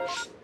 you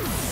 you